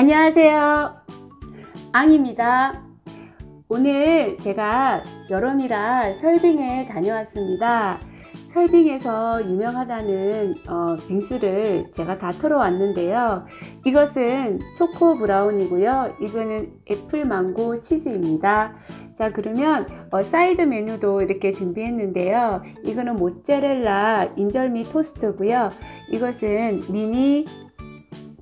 안녕하세요. 앙입니다. 오늘 제가 여름이라 설빙에 다녀왔습니다. 설빙에서 유명하다는 어, 빙수를 제가 다 털어왔는데요. 이것은 초코 브라우니고요. 이거는 애플 망고 치즈입니다. 자 그러면 어, 사이드 메뉴도 이렇게 준비했는데요. 이거는 모짜렐라 인절미 토스트고요. 이것은 미니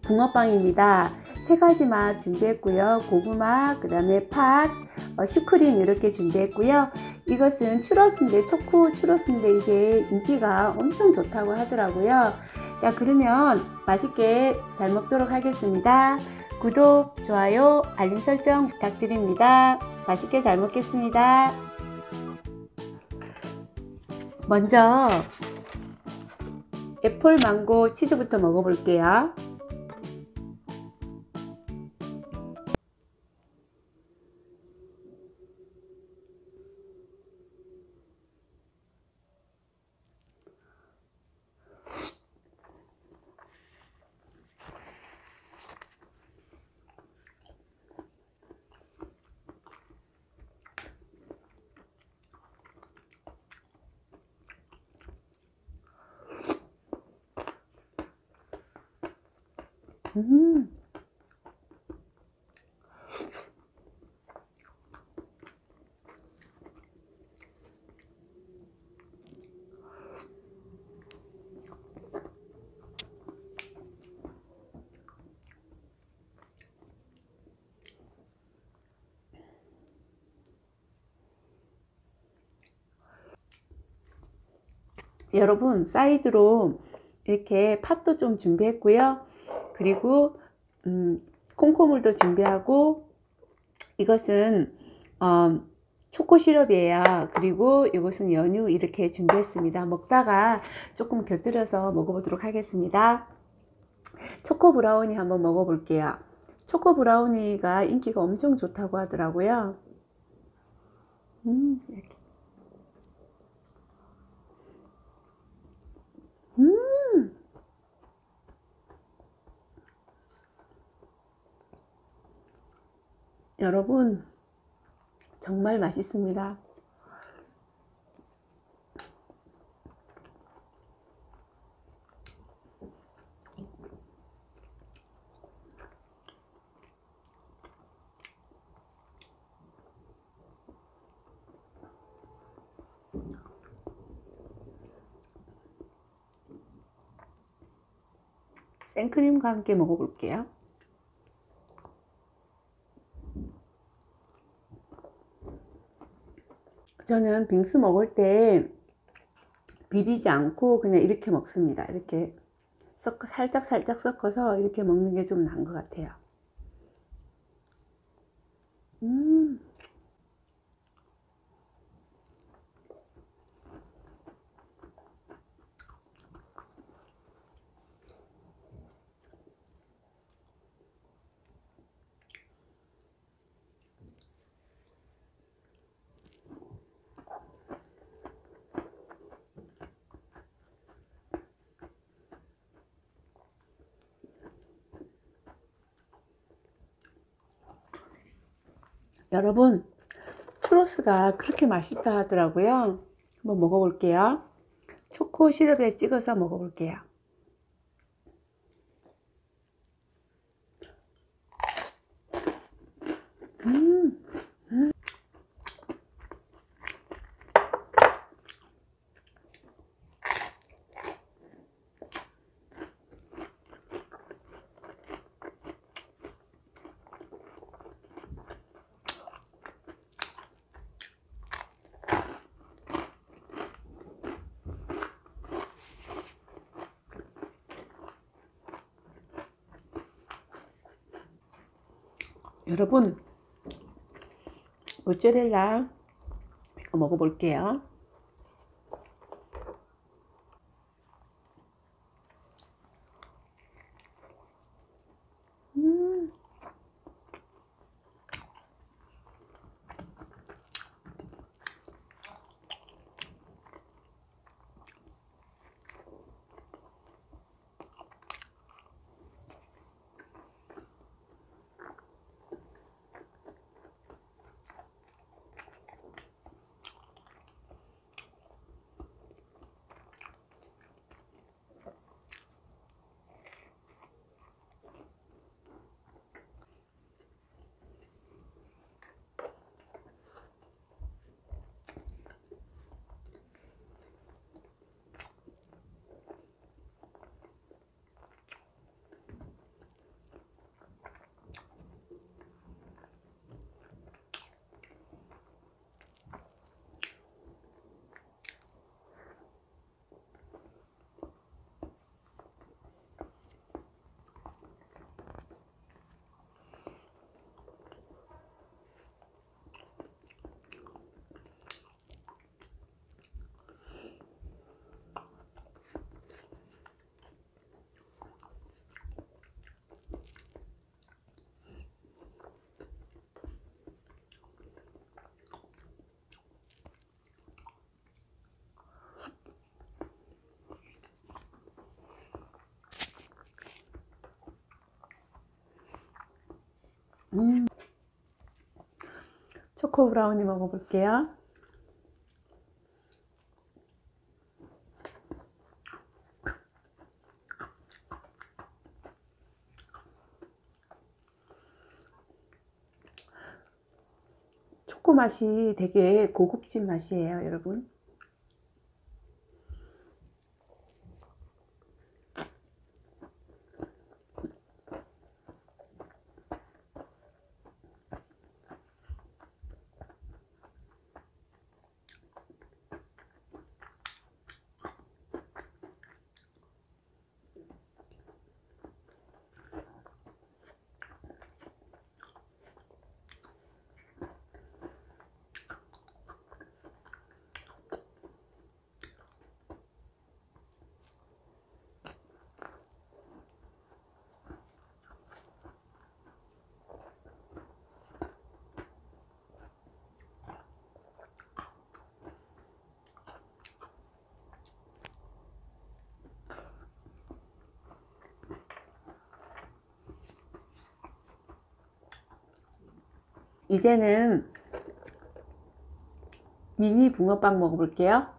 붕어빵입니다. 세 가지 맛 준비했고요. 고구마, 그 다음에 팥, 어, 슈크림 이렇게 준비했고요. 이것은 추러스인데 초코 추러스인데 이게 인기가 엄청 좋다고 하더라고요. 자 그러면 맛있게 잘 먹도록 하겠습니다. 구독, 좋아요, 알림 설정 부탁드립니다. 맛있게 잘 먹겠습니다. 먼저 애플 망고 치즈부터 먹어볼게요. 음. 여러분 사이드로 이렇게 팥도 좀 준비했고요. 그리고 음, 콩고물도 준비하고 이것은 어, 초코 시럽이에요. 그리고 이것은 연유 이렇게 준비했습니다. 먹다가 조금 곁들여서 먹어보도록 하겠습니다. 초코 브라우니 한번 먹어볼게요. 초코 브라우니가 인기가 엄청 좋다고 하더라고요. 음, 이렇게. 음, 여러분, 정말 맛있습니다. 생크림과 함께 먹어볼게요. 저는 빙수 먹을 때 비비지 않고 그냥 이렇게 먹습니다. 이렇게 섞어 살짝 살짝 섞어서 이렇게 먹는 게 좀 나은 것 같아요. 여러분 추로스가 그렇게 맛있다 하더라고요. 한번 먹어볼게요. 초코 시럽에 찍어서 먹어볼게요. 음. 여러분 모짜렐라 이거 먹어볼게요 음. 음. 초코 브라우니 먹어볼게요. 초코 맛이 되게 고급진 맛이에요, 여러분. 이제는 미니 붕어빵 먹어볼게요.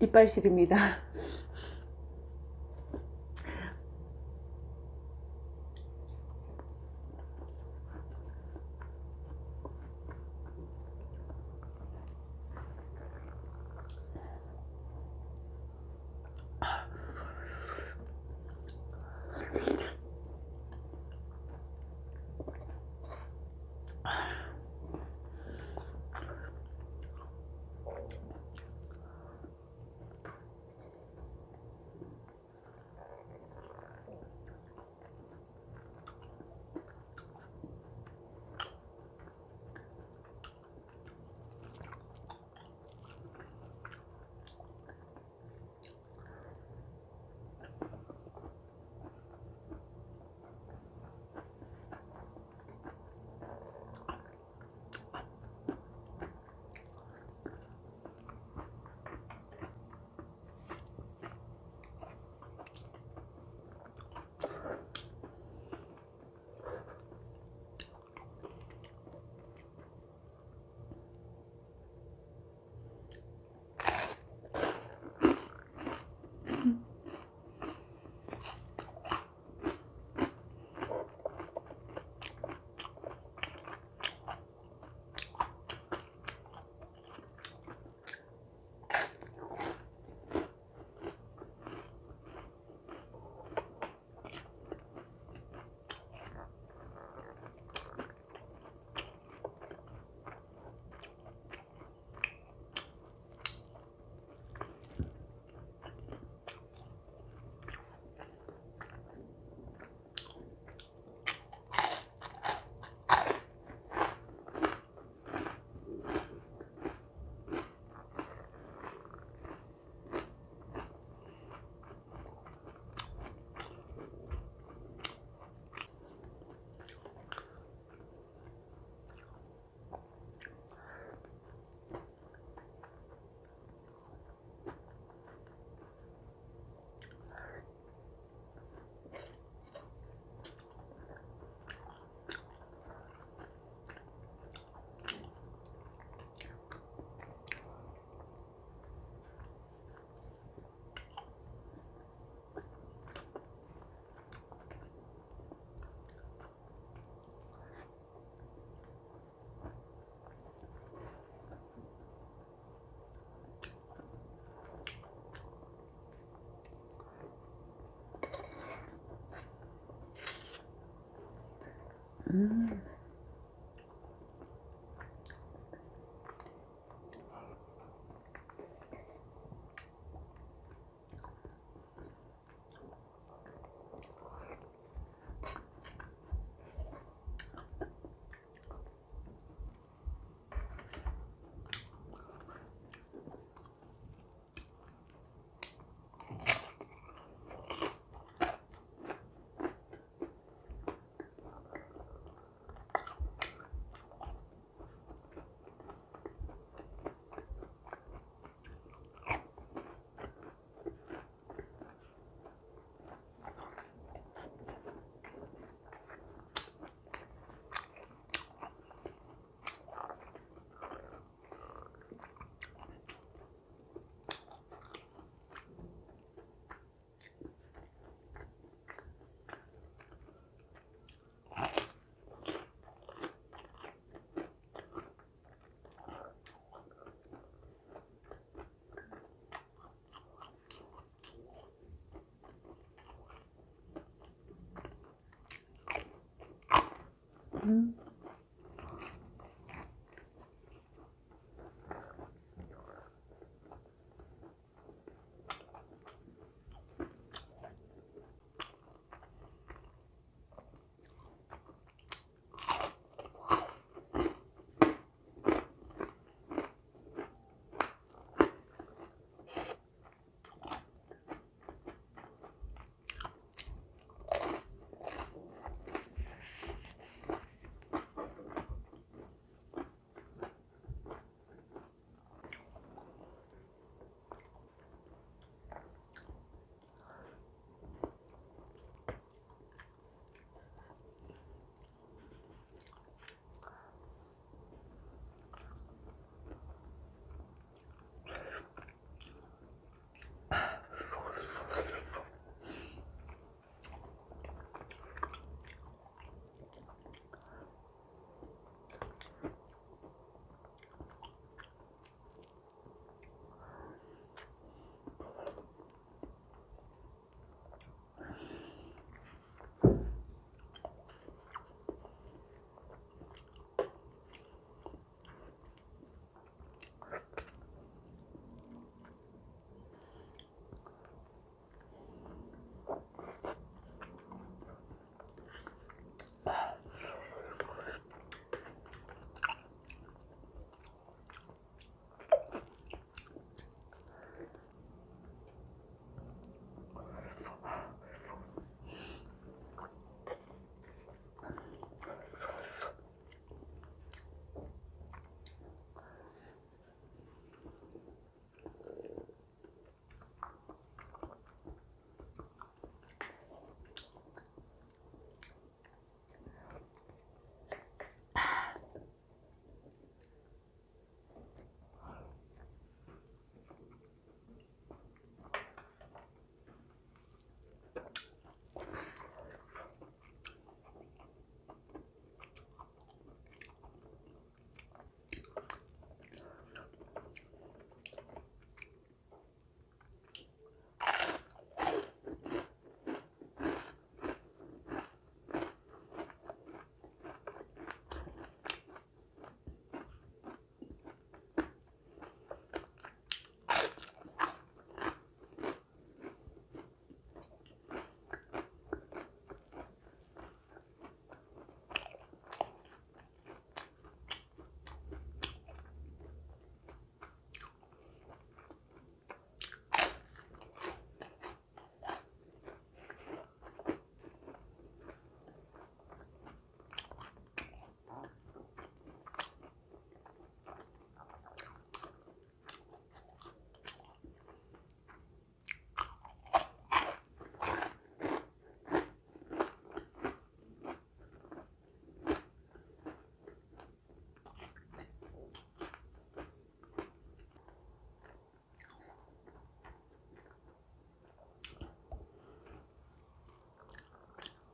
이빨 시립니다. 음. 음.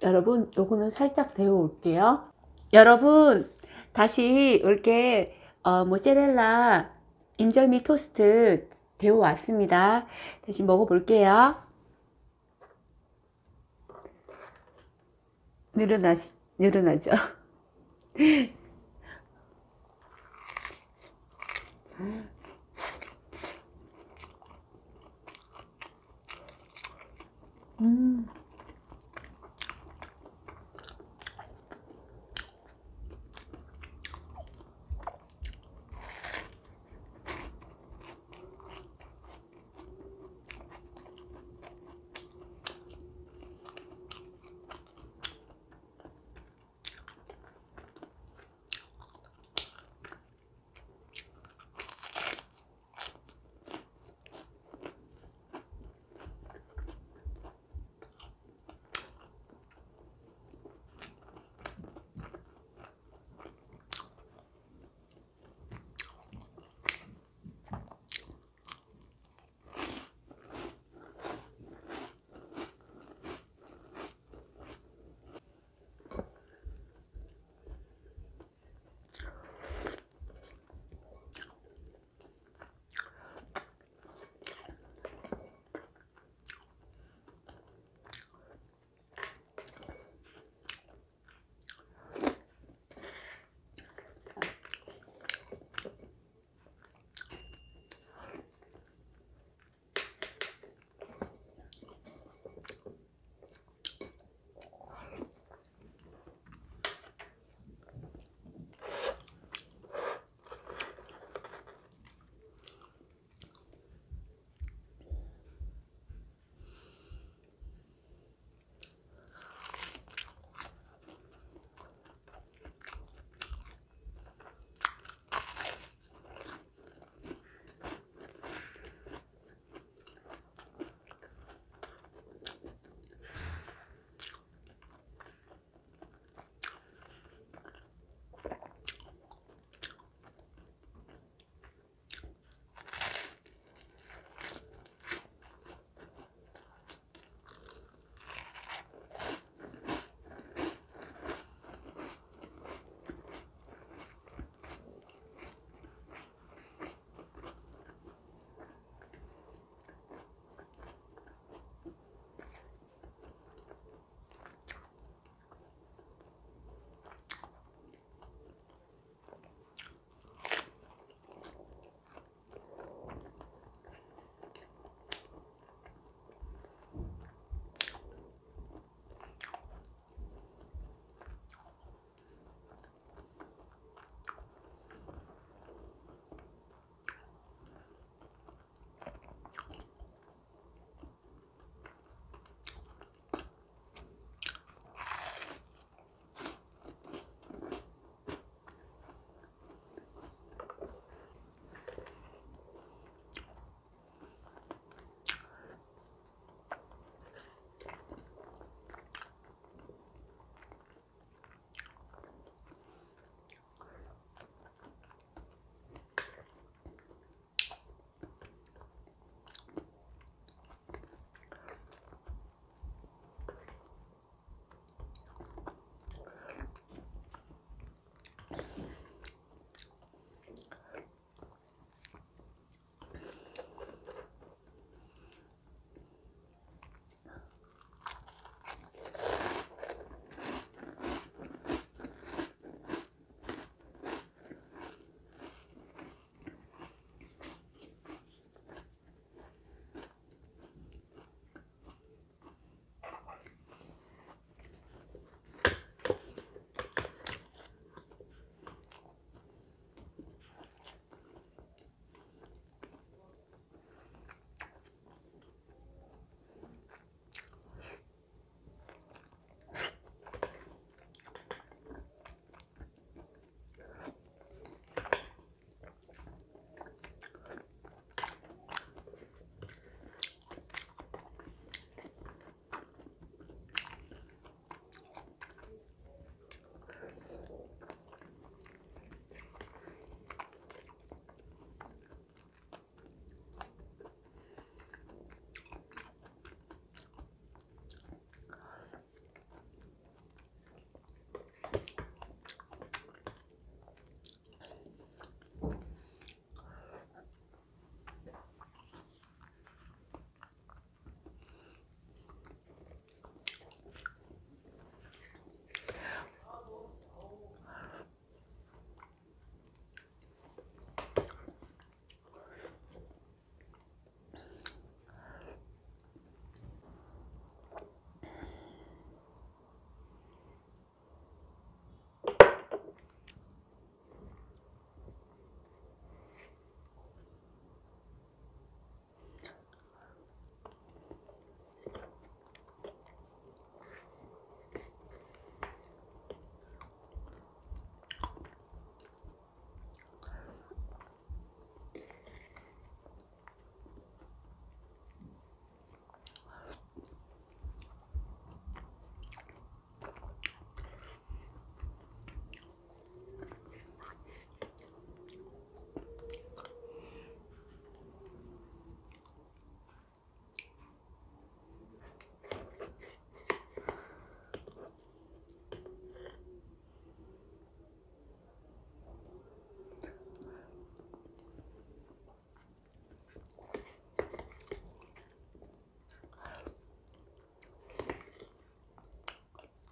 여러분, 요거는 살짝 데워 올게요. 여러분, 다시 이렇게 어, 모짜렐라 인절미 토스트 데워 왔습니다. 다시 먹어 볼게요. 늘어나시, 늘어나죠?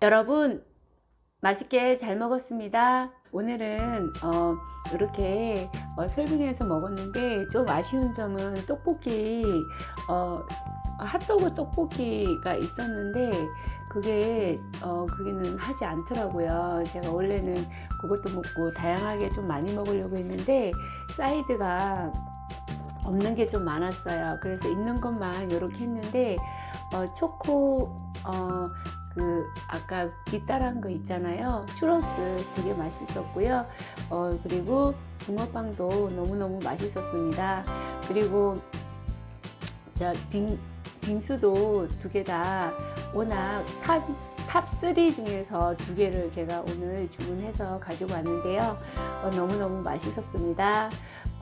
여러분 맛있게 잘 먹었습니다. 오늘은 어, 이렇게 어, 설빙해서 먹었는데 좀 아쉬운 점은 떡볶이 어, 핫도그 떡볶이가 있었는데 그게 어 그게는 하지 않더라고요. 제가 원래는 그것도 먹고 다양하게 좀 많이 먹으려고 했는데 사이드가 없는 게 좀 많았어요. 그래서 있는 것만 이렇게 했는데 어 초코 어 그 아까 기다란 거 있잖아요. 츄러스 되게 맛있었고요. 어 그리고 붕어빵도 너무너무 맛있었습니다. 그리고 저 빙, 빙수도 두 개 다 워낙 top, top 3 중에서 두 개를 제가 오늘 주문해서 가지고 왔는데요. 어, 너무너무 맛있었습니다.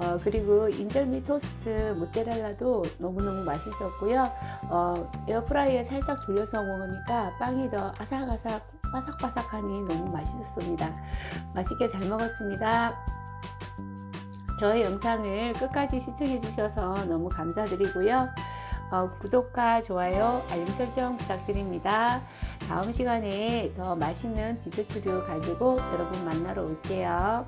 어, 그리고 인절미 토스트 모짜렐라도 너무너무 맛있었고요. 어, 에어프라이어에 살짝 돌려서 먹으니까 빵이 더 아삭아삭 바삭바삭하니 너무 맛있었습니다. 맛있게 잘 먹었습니다. 저의 영상을 끝까지 시청해 주셔서 너무 감사드리고요. 어, 구독과 좋아요, 알림 설정 부탁드립니다. 다음 시간에 더 맛있는 디저트류 가지고 여러분 만나러 올게요.